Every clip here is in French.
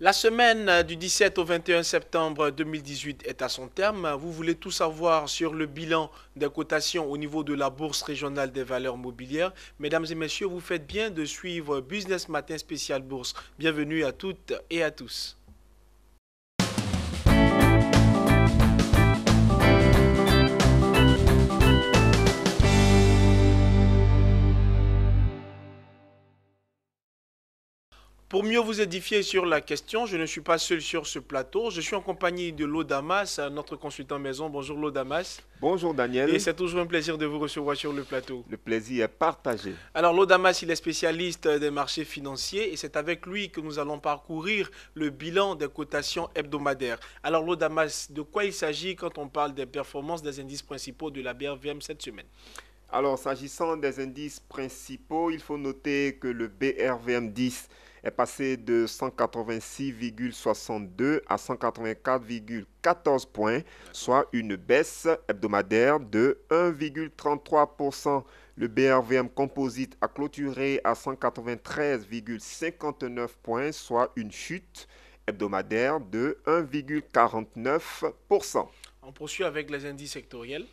La semaine du 17 au 21 septembre 2018 est à son terme. Vous voulez tout savoir sur le bilan des cotations au niveau de la Bourse régionale des valeurs mobilières. Mesdames et messieurs, vous faites bien de suivre Business Matin spécial Bourse. Bienvenue à toutes et à tous. Pour mieux vous édifier sur la question, je ne suis pas seul sur ce plateau. Je suis en compagnie de Lodamas, notre consultant maison. Bonjour Lodamas. Bonjour Daniel. Et c'est toujours un plaisir de vous recevoir sur le plateau. Le plaisir est partagé. Alors Lodamas, il est spécialiste des marchés financiers et c'est avec lui que nous allons parcourir le bilan des cotations hebdomadaires. Alors Lodamas, de quoi il s'agit quand on parle des performances des indices principaux de la BRVM cette semaine? Alors s'agissant des indices principaux, il faut noter que le BRVM 10 est passé de 186,62 à 184,14 points, soit une baisse hebdomadaire de 1,33%. Le BRVM Composite a clôturé à 193,59 points, soit une chute hebdomadaire de 1,49%. On poursuit avec les indices sectoriels.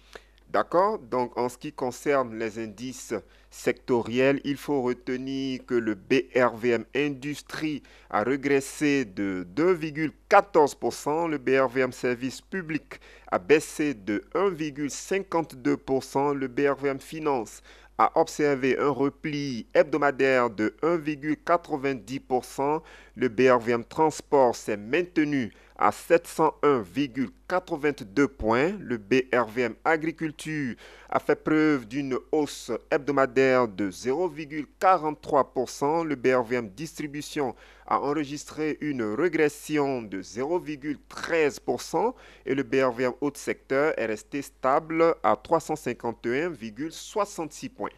D'accord? Donc en ce qui concerne les indices sectoriels, il faut retenir que le BRVM Industrie a régressé de 2,14%, le BRVM Service Public a baissé de 1,52%, le BRVM Finance a observé un repli hebdomadaire de 1,90%, le BRVM Transport s'est maintenu à 701,82 points. Le BRVM Agriculture a fait preuve d'une hausse hebdomadaire de 0,43%. Le BRVM Distribution a enregistré une régression de 0,13% et le BRVM Haute Secteur est resté stable à 351,66 points.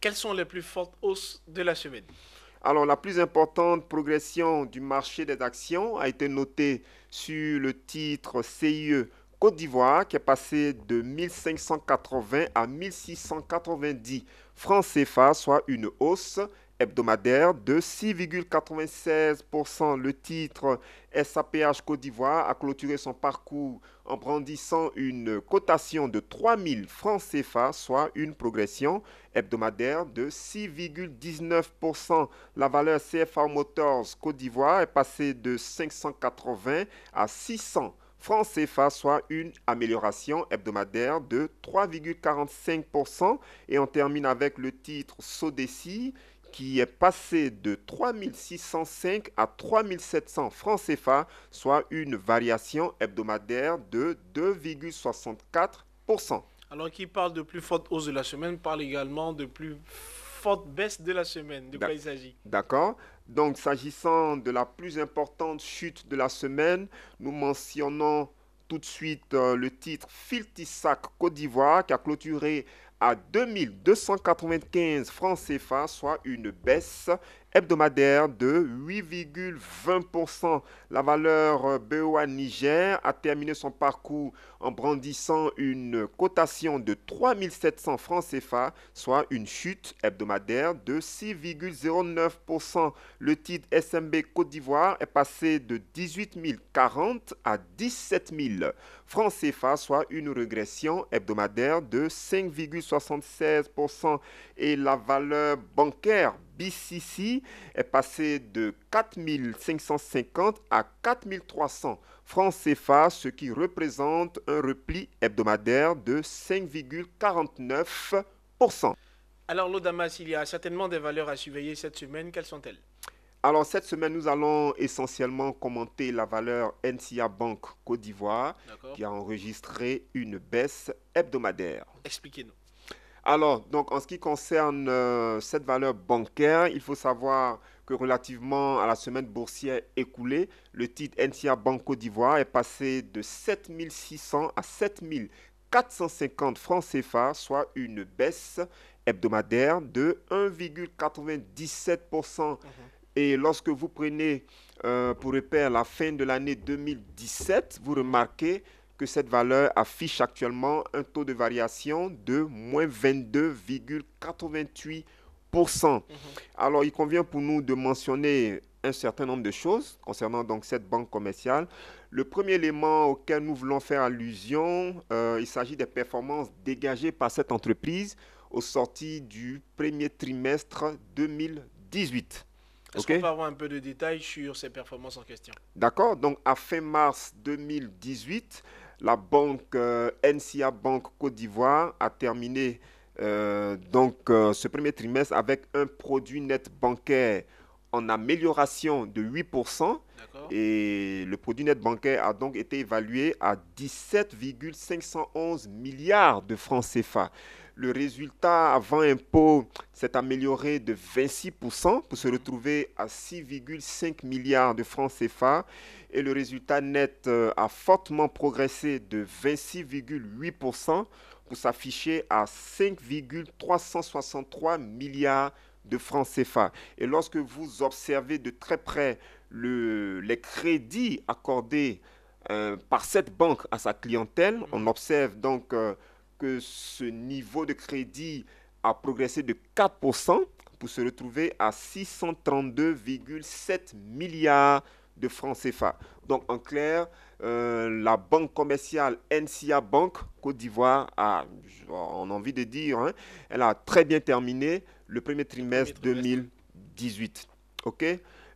Quelles sont les plus fortes hausses de la semaine? Alors, la plus importante progression du marché des actions a été notée sur le titre CIE Côte d'Ivoire qui est passé de 1580 à 1690 francs CFA, soit une hausse hebdomadaire de 6,96%. Le titre SAPH Côte d'Ivoire a clôturé son parcours en brandissant une cotation de 3000 francs CFA, soit une progression hebdomadaire de 6,19%. La valeur CFA Motors Côte d'Ivoire est passée de 580 à 600 francs CFA, soit une amélioration hebdomadaire de 3,45%. Et on termine avec le titre Sodeci qui est passé de 3605 à 3700 francs CFA, soit une variation hebdomadaire de 2,64%. Alors qui parle de plus forte hausse de la semaine parle également de plus forte baisse de la semaine. De quoi il s'agit? D'accord. Donc s'agissant de la plus importante chute de la semaine, nous mentionnons tout de suite euh, le titre Filtisac Côte d'Ivoire qui a clôturé à 2295 francs CFA, soit une baisse hebdomadaire de 8,20%. La valeur BOA Niger a terminé son parcours en brandissant une cotation de 3700 francs CFA, soit une chute hebdomadaire de 6,09%. Le titre SMB Côte d'Ivoire est passé de 18 040 à 17 000 francs CFA, soit une régression hebdomadaire de 5,76%. Et la valeur bancaire BCC est passé de 4550 à 4300 francs CFA, ce qui représente un repli hebdomadaire de 5,49%. Alors, l'Odamas, il y a certainement des valeurs à surveiller cette semaine. Quelles sont-elles? Alors cette semaine, nous allons essentiellement commenter la valeur NCA Bank Côte d'Ivoire qui a enregistré une baisse hebdomadaire. Expliquez-nous. Alors, donc en ce qui concerne euh, cette valeur bancaire, il faut savoir que relativement à la semaine boursière écoulée, le titre NCA Banque Côte d'Ivoire est passé de 7600 à 7450 francs CFA, soit une baisse hebdomadaire de 1,97%. Mhm. Et lorsque vous prenez euh, pour repère la fin de l'année 2017, vous remarquez que cette valeur affiche actuellement un taux de variation de moins 22,88%. Mhm. Alors, il convient pour nous de mentionner un certain nombre de choses concernant donc cette banque commerciale. Le premier élément auquel nous voulons faire allusion, euh, il s'agit des performances dégagées par cette entreprise au sorti du premier trimestre 2018. Est-ce qu'on peut avoir un peu de détails sur ces performances en question? D'accord. Donc, à fin mars 2018, la banque euh, NCA Banque Côte d'Ivoire a terminé euh, donc, euh, ce premier trimestre avec un produit net bancaire en amélioration de 8%. Et le produit net bancaire a donc été évalué à 17,511 milliards de francs CFA. Le résultat avant impôt s'est amélioré de 26% pour se retrouver à 6,5 milliards de francs CFA. Et le résultat net euh, a fortement progressé de 26,8% pour s'afficher à 5,363 milliards de francs CFA. Et lorsque vous observez de très près le, les crédits accordés euh, par cette banque à sa clientèle, on observe donc euh, que ce niveau de crédit a progressé de 4% pour se retrouver à 632,7 milliards de francs CFA. Donc en clair, euh, la banque commerciale NCA Bank Côte d'Ivoire a, on a envie de dire, hein, elle a très bien terminé le premier trimestre, 2018. OK?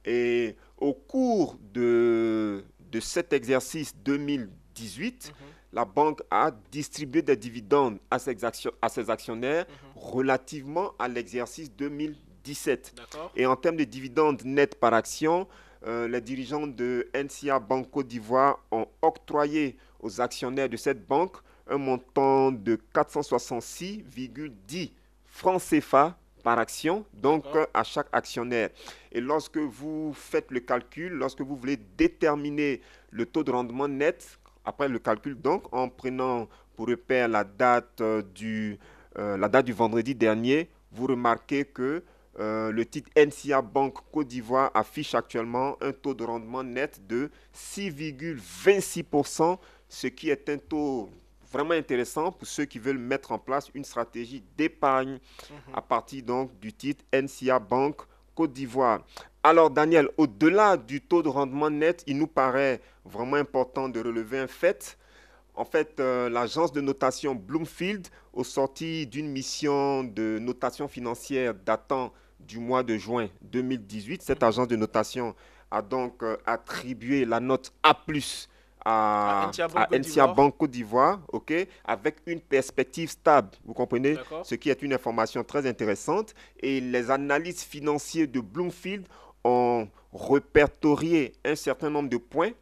Et au cours de, de cet exercice 2018, mhm. la banque a distribué des dividendes à ses, à ses actionnaires mhm. relativement à l'exercice 2017. Et en termes de dividendes nets par action, euh, les dirigeants de NCA Banque Côte d'Ivoire ont octroyé aux actionnaires de cette banque un montant de 466,10 francs CFA par action, donc à chaque actionnaire. Et lorsque vous faites le calcul, lorsque vous voulez déterminer le taux de rendement net, après le calcul donc, en prenant pour repère la date, euh, du, euh, la date du vendredi dernier, vous remarquez que euh, le titre NCA Banque Côte d'Ivoire affiche actuellement un taux de rendement net de 6,26%, ce qui est un taux vraiment intéressant pour ceux qui veulent mettre en place une stratégie d'épargne mhm. à partir donc du titre NCA Banque Côte d'Ivoire. Alors Daniel, au-delà du taux de rendement net, il nous paraît vraiment important de relever un fait. En fait, euh, l'agence de notation Bloomfield, au sorti d'une mission de notation financière datant du mois de juin 2018, cette mhm. agence de notation a donc euh, attribué la note A+ à, NCA Banque Côte d'Ivoire, ok, avec une perspective stable, vous comprenez, ce qui est une information très intéressante. Et les analyses financiers de Bloomfield ont répertorié un certain nombre de points.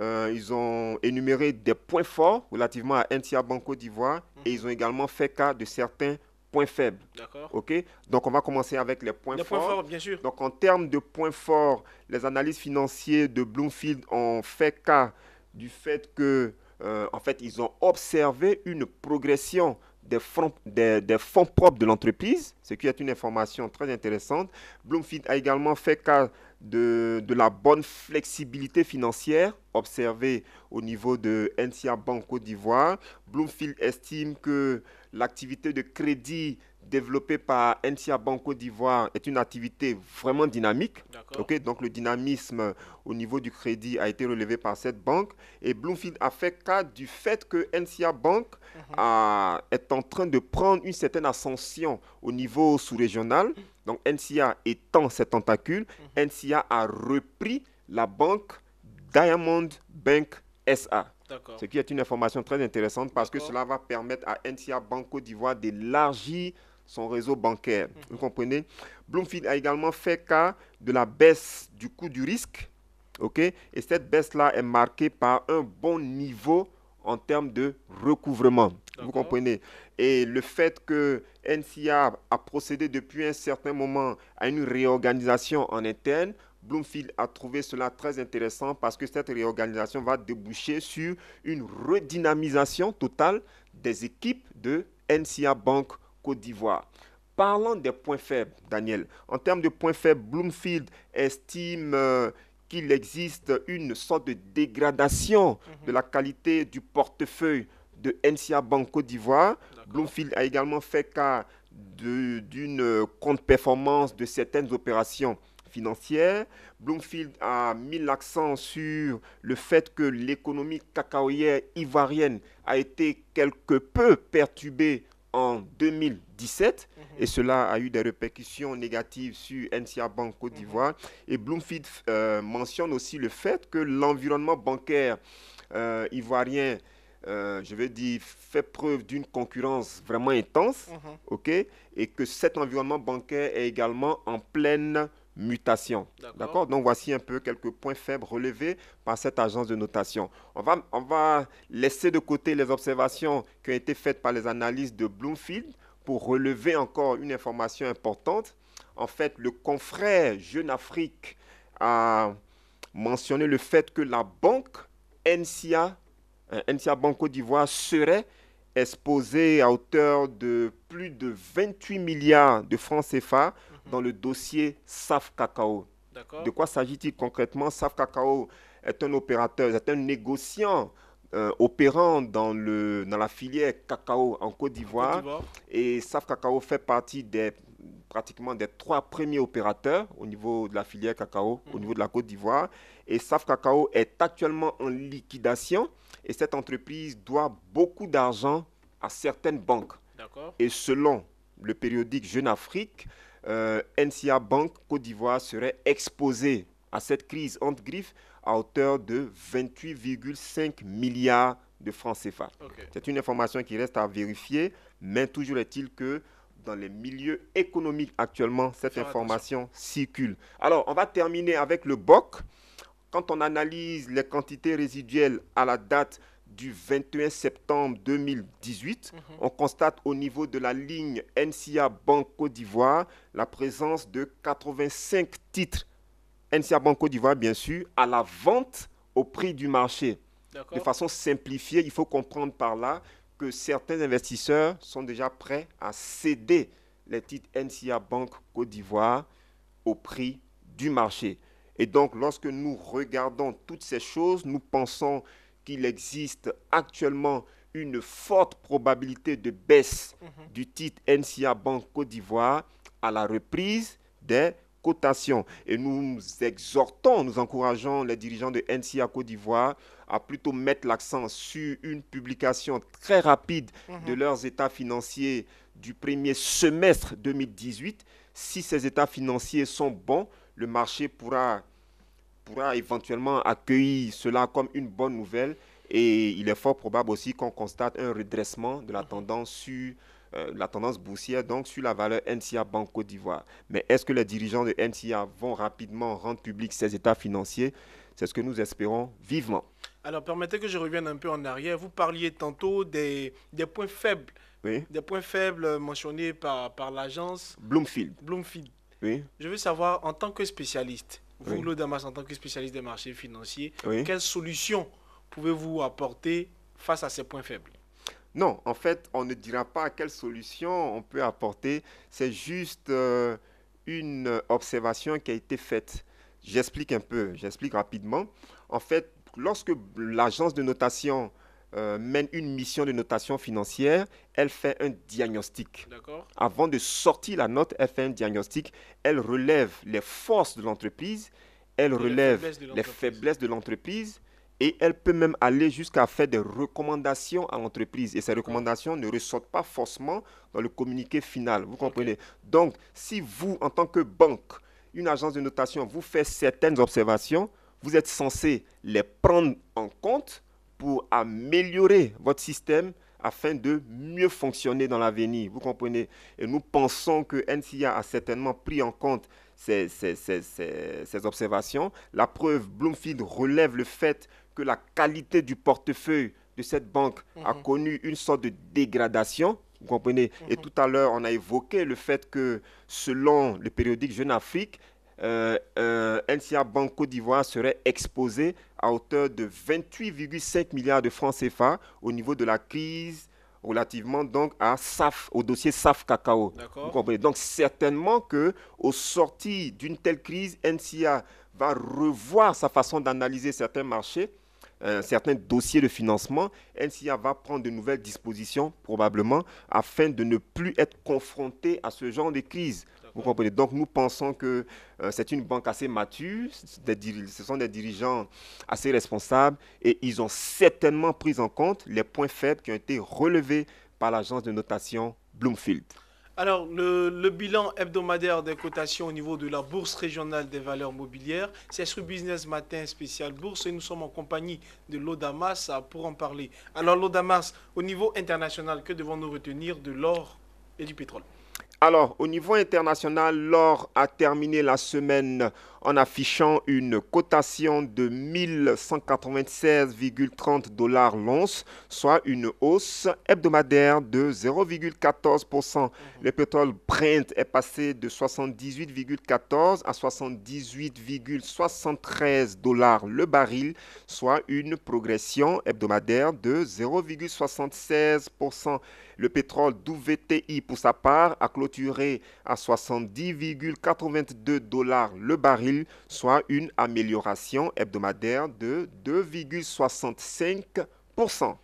Euh, ils ont énuméré des points forts relativement à NCA Banque Côte d'Ivoire et ils ont également fait cas de certains points faibles. D'accord. OK? Donc, on va commencer avec les points forts. Points forts, bien sûr. Donc, en termes de points forts, les analyses financiers de Bloomfield ont fait cas du fait que, euh, en fait, ils ont observé une progression des fonds, des, fonds propres de l'entreprise, ce qui est une information très intéressante. Bloomfield a également fait cas de, de, la bonne flexibilité financière observée au niveau de NCA Banque Côte d'Ivoire. Bloomfield estime que l'activité de crédit développée par NCA Banque Côte d'Ivoire est une activité vraiment dynamique. Okay, donc le dynamisme au niveau du crédit a été relevé par cette banque. Et Bloomfield a fait cas du fait que NCA Bank mhm. est en train de prendre une certaine ascension au niveau sous-régional. Donc NCA étant ses tentacules, mhm. NCA a repris la banque Diamond Bank SA. Ce qui est une information très intéressante parce que cela va permettre à NCA Côte d'Ivoire d'élargir son réseau bancaire. Mhm. Vous comprenez? Bloomfield a également fait cas de la baisse du coût du risque. ok? Et cette baisse-là est marquée par un bon niveau en termes de recouvrement. Vous comprenez? Et le fait que NCA a procédé depuis un certain moment à une réorganisation en interne, Bloomfield a trouvé cela très intéressant parce que cette réorganisation va déboucher sur une redynamisation totale des équipes de NCA Bank Côte d'Ivoire. Parlant des points faibles, Daniel, en termes de points faibles, Bloomfield estime euh, qu'il existe une sorte de dégradation de la qualité du portefeuille de NCA Bank Côte d'Ivoire. Bloomfield a également fait cas d'une contre-performance de certaines opérations Bloomfield a mis l'accent sur le fait que l'économie cacaoyère ivoirienne a été quelque peu perturbée en 2017 mhm. et cela a eu des répercussions négatives sur NCA Bank Côte mhm. d'Ivoire. Et Bloomfield euh, mentionne aussi le fait que l'environnement bancaire euh, ivoirien, euh, je veux dire, fait preuve d'une concurrence vraiment intense, mhm. ok, et que cet environnement bancaire est également en pleine mutation. D'accord Donc voici un peu quelques points faibles relevés par cette agence de notation. On va, on va laisser de côté les observations qui ont été faites par les analyses de Bloomfield pour relever encore une information importante. En fait, le confrère Jeune Afrique a mentionné le fait que la banque NCA, euh, NCA Banque Côte d'Ivoire, serait exposée à hauteur de plus de 28 milliards de francs CFA dans le dossier SAF Cacao. De quoi s'agit-il concrètement? SAF Cacao est un opérateur, est un négociant euh, opérant dans, le, dans la filière cacao en Côte d'Ivoire. Et SAF Cacao fait partie des pratiquement des trois premiers opérateurs au niveau de la filière cacao, au mhm. niveau de la Côte d'Ivoire. Et SAF Cacao est actuellement en liquidation et cette entreprise doit beaucoup d'argent à certaines banques. Et selon le périodique Jeune Afrique, euh, NCA Bank Côte d'Ivoire serait exposé à cette crise entre griffes à hauteur de 28,5 milliards de francs CFA. C'est une information qui reste à vérifier, mais toujours est-il que dans les milieux économiques actuellement, cette information circule. Alors, on va terminer avec le BOC. Quand on analyse les quantités résiduelles à la date du 21 septembre 2018, mhm. on constate au niveau de la ligne NCA Banque Côte d'Ivoire la présence de 85 titres NCA Banque Côte d'Ivoire, bien sûr, à la vente au prix du marché. De façon simplifiée, il faut comprendre par là que certains investisseurs sont déjà prêts à céder les titres NCA Banque Côte d'Ivoire au prix du marché. Et donc, lorsque nous regardons toutes ces choses, nous pensons qu'il existe actuellement une forte probabilité de baisse mhm. du titre NCA Banque Côte d'Ivoire à la reprise des cotations. Et nous exhortons, nous encourageons les dirigeants de NCA Côte d'Ivoire à plutôt mettre l'accent sur une publication très rapide de mhm. leurs états financiers du premier semestre 2018. Si ces états financiers sont bons, le marché pourra pourra éventuellement accueillir cela comme une bonne nouvelle. Et il est fort probable aussi qu'on constate un redressement de la tendance sur euh, la tendance boursière, donc sur la valeur NCA Banque Côte d'Ivoire. Mais est-ce que les dirigeants de NCA vont rapidement rendre public ces états financiers? C'est ce que nous espérons vivement. Alors, permettez que je revienne un peu en arrière. Vous parliez tantôt des, des points faibles. Oui. Des points faibles mentionnés par, par l'agence Bloomfield. Bloomfield. Oui. Je veux savoir, en tant que spécialiste, vous, oui. Damas, en tant que spécialiste des marchés financiers, quelles solutions pouvez-vous apporter face à ces points faibles? Non, en fait, on ne dira pas quelle solution on peut apporter. C'est juste euh, une observation qui a été faite. J'explique un peu, j'explique rapidement. En fait, lorsque l'agence de notation euh, mène une mission de notation financière, elle fait un diagnostic. Avant de sortir la note, elle fait un diagnostic. Elle relève les forces de l'entreprise, elle relève les faiblesses de l'entreprise et elle peut même aller jusqu'à faire des recommandations à l'entreprise. Et ces recommandations ne ressortent pas forcément dans le communiqué final. Vous comprenez? Donc, si vous, en tant que banque, une agence de notation, vous faites certaines observations, vous êtes censé les prendre en compte pour améliorer votre système afin de mieux fonctionner dans l'avenir. Vous comprenez? Et nous pensons que NCA a certainement pris en compte ces, ces, observations. La preuve, Bloomfield relève le fait que la qualité du portefeuille de cette banque a mhm. connu une sorte de dégradation. Vous comprenez? Et mhm. tout à l'heure, on a évoqué le fait que selon le périodique Jeune Afrique, euh, euh, NCA Banque Côte d'Ivoire serait exposé à hauteur de 28,5 milliards de francs CFA au niveau de la crise relativement donc à SAF, au dossier SAF Cacao. Vous comprenez? Donc certainement que au sorti d'une telle crise, NCA va revoir sa façon d'analyser certains marchés un certain dossier de financement, NCA va prendre de nouvelles dispositions, probablement, afin de ne plus être confronté à ce genre de crise. Vous comprenez? Donc nous pensons que euh, c'est une banque assez mature, ce sont des dirigeants assez responsables et ils ont certainement pris en compte les points faibles qui ont été relevés par l'agence de notation Bloomfield. Alors, le, bilan hebdomadaire des cotations au niveau de la Bourse régionale des valeurs mobilières, c'est sur Business Matin spécial Bourse et nous sommes en compagnie de l'Odamas pour en parler. Alors, l'Odamas, au niveau international, que devons-nous retenir de l'or et du pétrole? Alors, au niveau international, l'or a terminé la semaine en affichant une cotation de 1196,30 dollars l'once, soit une hausse hebdomadaire de 0,14%. Le pétrole Brent est passé de 78,14 à 78,73 dollars le baril, soit une progression hebdomadaire de 0,76%. Le pétrole WTI, pour sa part, a clôturé à 70,82 dollars le baril, soit une amélioration hebdomadaire de 2,65%.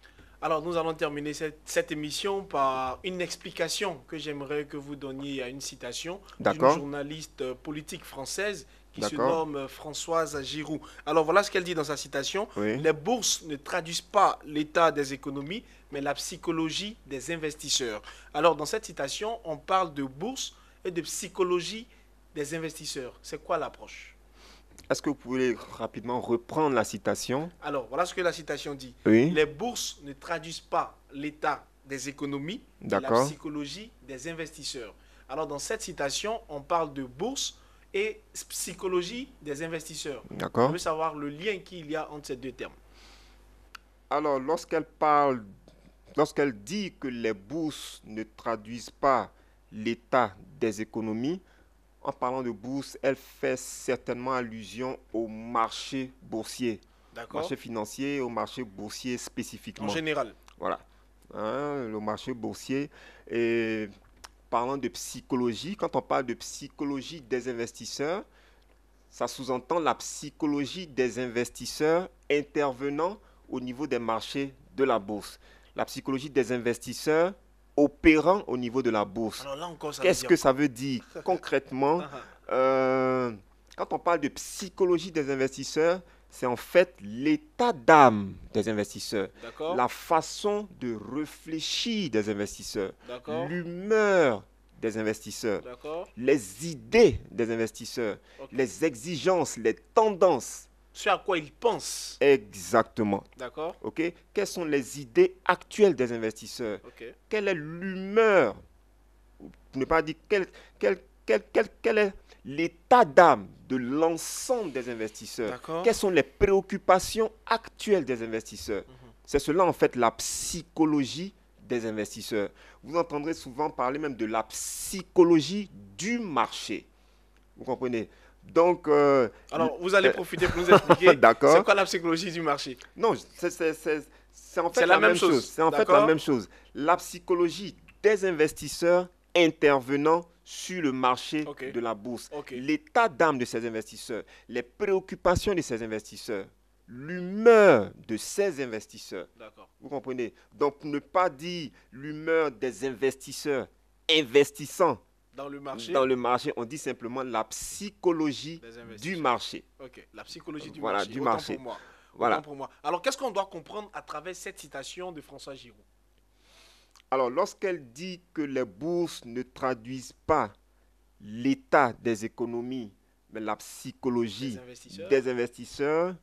Alors, nous allons terminer cette, émission par une explication que j'aimerais que vous donniez à une citation d'une journaliste politique française qui se nomme Françoise Giroud. Alors, voilà ce qu'elle dit dans sa citation. Les bourses ne traduisent pas l'état des économies, mais la psychologie des investisseurs. Alors, dans cette citation, on parle de bourse et de psychologie des investisseurs. C'est quoi l'approche? Est-ce que vous pouvez rapidement reprendre la citation? Alors, voilà ce que la citation dit. Les bourses ne traduisent pas l'état des économies, mais la psychologie des investisseurs. Alors, dans cette citation, on parle de bourse et psychologie des investisseurs. D'accord. On veut savoir le lien qu'il y a entre ces deux termes. Alors, lorsqu'elle parle lorsqu'elle dit que les bourses ne traduisent pas l'état des économies, en parlant de bourse, elle fait certainement allusion au marché boursier. Marché financier, au marché boursier spécifiquement. En général. Voilà. Hein, le marché boursier. Et parlant de psychologie, quand on parle de psychologie des investisseurs, ça sous-entend la psychologie des investisseurs intervenant au niveau des marchés de la bourse la psychologie des investisseurs opérant au niveau de la bourse. Qu'est-ce que ça veut dire concrètement ah, ah. Euh, Quand on parle de psychologie des investisseurs, c'est en fait l'état d'âme des investisseurs, la façon de réfléchir des investisseurs, l'humeur des investisseurs, les idées des investisseurs, les exigences, les tendances ce à quoi ils pensent. Exactement. D'accord. OK Quelles sont les idées actuelles des investisseurs? Quelle est l'humeur? Pour ne pas dire quel, quel, quel, quel est l'état d'âme de l'ensemble des investisseurs? Quelles sont les préoccupations actuelles des investisseurs? Mhm. C'est cela en fait la psychologie des investisseurs. Vous entendrez souvent parler même de la psychologie du marché. Vous comprenez? Donc, euh, Alors, vous allez profiter pour nous expliquer c'est quoi la psychologie du marché? Non, c'est en fait la, même chose. C'est en fait la même chose. La psychologie des investisseurs intervenant sur le marché de la bourse. L'état d'âme de ces investisseurs, les préoccupations de ces investisseurs, l'humeur de ces investisseurs. Vous comprenez? Donc, ne pas dire l'humeur des investisseurs investissants dans le marché Dans le marché, on dit simplement la psychologie du marché. Ok, la psychologie du voilà, marché. Du marché. Pour moi. Voilà. pour moi. Alors, qu'est-ce qu'on doit comprendre à travers cette citation de François Giroud? Alors, lorsqu'elle dit que les bourses ne traduisent pas l'état des économies, mais la psychologie des investisseurs,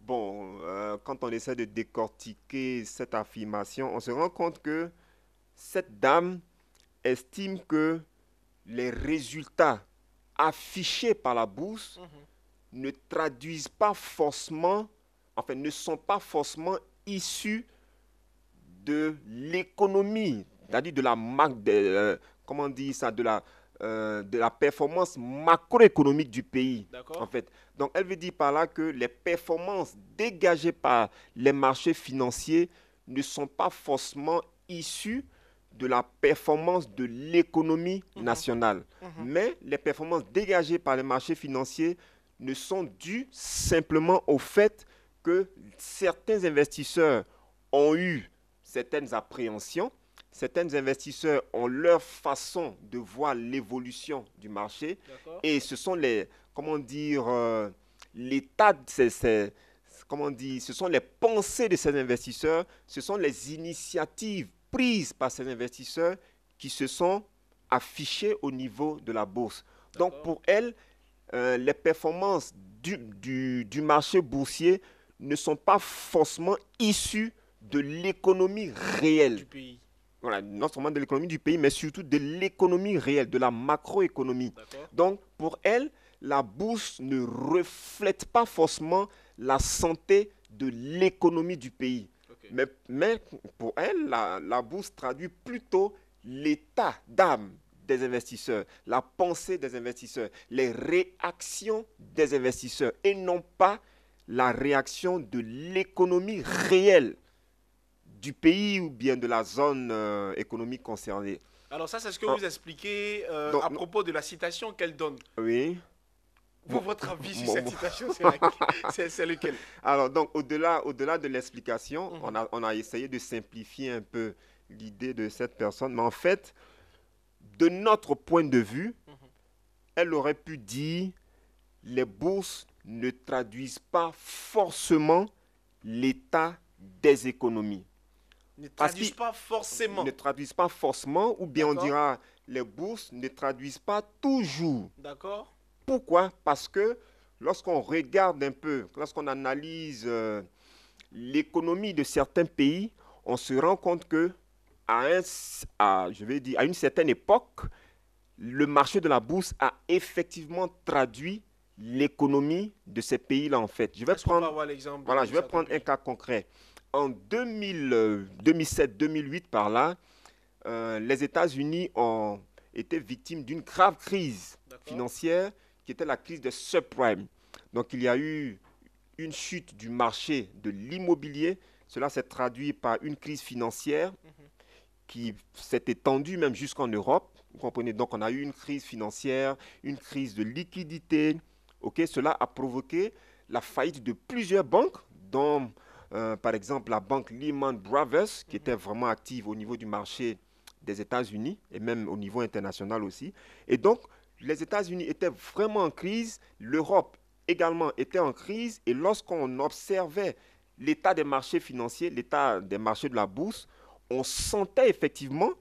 bon, euh, quand on essaie de décortiquer cette affirmation, on se rend compte que cette dame estime que les résultats affichés par la bourse mhm. ne traduisent pas forcément, enfin ne sont pas forcément issus de l'économie, c'est-à-dire de la de, euh, comment on dit ça, de la, euh, de la performance macroéconomique du pays. En fait. Donc elle veut dire par là que les performances dégagées par les marchés financiers ne sont pas forcément issues de la performance de l'économie mhm. nationale. Mhm. Mais les performances dégagées par les marchés financiers ne sont dues simplement au fait que certains investisseurs ont eu certaines appréhensions, certains investisseurs ont leur façon de voir l'évolution du marché et ce sont les, comment dire, euh, l'état comment dire, ce sont les pensées de ces investisseurs, ce sont les initiatives prises par ces investisseurs qui se sont affichées au niveau de la bourse. Donc pour elles, euh, les performances du, du, du, marché boursier ne sont pas forcément issues de l'économie réelle. Du pays. Voilà, non seulement de l'économie du pays, mais surtout de l'économie réelle, de la macroéconomie. Donc pour elles, la bourse ne reflète pas forcément la santé de l'économie du pays. Mais, mais, pour elle, la, la bourse traduit plutôt l'état d'âme des investisseurs, la pensée des investisseurs, les réactions des investisseurs et non pas la réaction de l'économie réelle du pays ou bien de la zone euh, économique concernée. Alors ça, c'est ce que vous expliquez euh, à propos de la citation qu'elle donne. Oui. Vous, votre avis sur cette citation, c'est lequel? Alors, donc, au-delà au -delà de l'explication, mhm. on, a, on a essayé de simplifier un peu l'idée de cette personne. Mais en fait, de notre point de vue, mhm. elle aurait pu dire les bourses ne traduisent pas forcément l'état des économies. Ne traduisent pas forcément. Ne traduisent pas forcément, ou bien on dira les bourses ne traduisent pas toujours. D'accord. Pourquoi? Parce que lorsqu'on regarde un peu, lorsqu'on analyse euh, l'économie de certains pays, on se rend compte que à, un, je vais dire, à une certaine époque, le marché de la bourse a effectivement traduit l'économie de ces pays-là en fait. Je vais prendre, voilà, je vais prendre un cas concret. En 2007-2008 euh, par là, euh, les États-Unis ont été victimes d'une grave crise financière qui était la crise des subprimes. Donc il y a eu une chute du marché de l'immobilier. Cela s'est traduit par une crise financière qui s'est étendue même jusqu'en Europe. Vous comprenez? Donc on a eu une crise financière, une crise de liquidité. Ok, cela a provoqué la faillite de plusieurs banques, dont euh, par exemple la banque Lehman Brothers, qui était vraiment active au niveau du marché des États-Unis et même au niveau international aussi. Et donc les États-Unis étaient vraiment en crise, l'Europe également était en crise, et lorsqu'on observait l'état des marchés financiers, l'état des marchés de la bourse, on sentait effectivement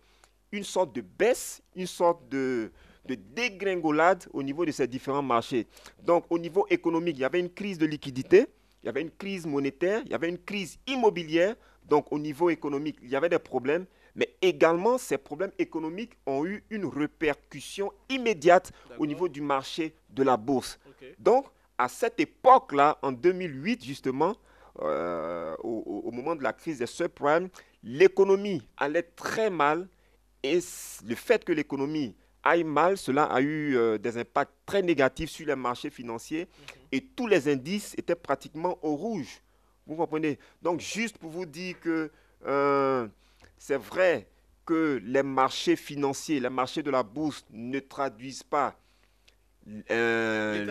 une sorte de baisse, une sorte de, de dégringolade au niveau de ces différents marchés. Donc au niveau économique, il y avait une crise de liquidité, il y avait une crise monétaire, il y avait une crise immobilière. Donc au niveau économique, il y avait des problèmes mais également ces problèmes économiques ont eu une répercussion immédiate au niveau du marché de la bourse. Donc, à cette époque-là, en 2008 justement, euh, au, moment de la crise des subprimes, l'économie allait très mal et le fait que l'économie aille mal, cela a eu euh, des impacts très négatifs sur les marchés financiers et tous les indices étaient pratiquement au rouge. Vous comprenez? Donc, juste pour vous dire que euh, c'est vrai que les marchés financiers, les marchés de la bourse ne traduisent pas euh,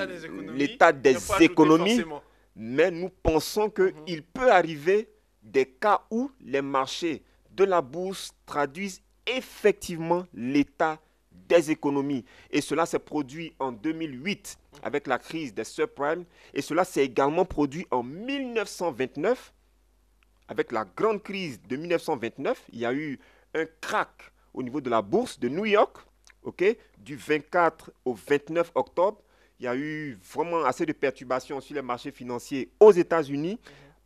l'état des économies, mais nous pensons qu'il mhm. peut arriver des cas où les marchés de la bourse traduisent effectivement l'état des économies. Et cela s'est produit en 2008 mhm. avec la crise des subprimes. Et cela s'est également produit en 1929 avec la grande crise de 1929, il y a eu un crack au niveau de la bourse de New York, ok, du 24 au 29 octobre. Il y a eu vraiment assez de perturbations sur les marchés financiers aux États-Unis.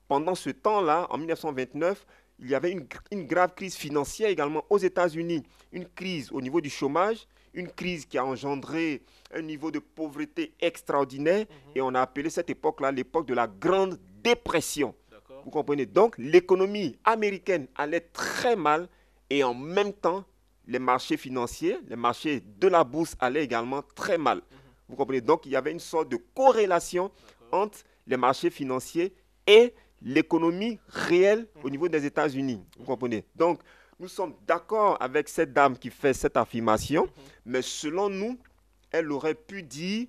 Pendant ce temps-là, en 1929, il y avait une, une, grave crise financière également aux États-Unis, une crise au niveau du chômage, une crise qui a engendré un niveau de pauvreté extraordinaire, mhm. et on a appelé cette époque-là l'époque de la Grande Dépression. Vous comprenez? Donc, l'économie américaine allait très mal et en même temps, les marchés financiers, les marchés de la bourse allaient également très mal. Mhm. Vous comprenez? Donc, il y avait une sorte de corrélation entre les marchés financiers et l'économie réelle au niveau des États-Unis. Vous comprenez? Donc, nous sommes d'accord avec cette dame qui fait cette affirmation, mhm. mais selon nous, elle aurait pu dire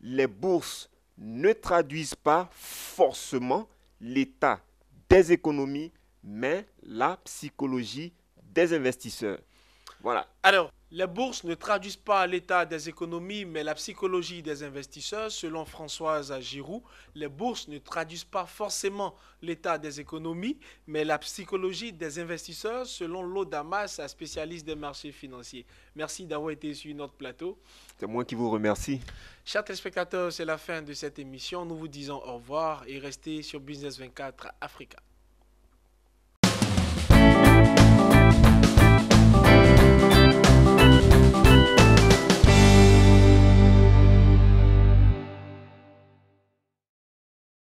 les bourses ne traduisent pas forcément l'état des économies, mais la psychologie des investisseurs. Voilà. Alors, les bourses ne traduisent pas l'état des économies, mais la psychologie des investisseurs. Selon Françoise Giroud, les bourses ne traduisent pas forcément l'état des économies, mais la psychologie des investisseurs, selon l'Odamas, spécialiste des marchés financiers. Merci d'avoir été sur notre plateau. C'est moi qui vous remercie. Chers téléspectateurs, c'est la fin de cette émission. Nous vous disons au revoir et restez sur Business 24 Africa.